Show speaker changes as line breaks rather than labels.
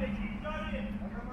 Yeah, keep going.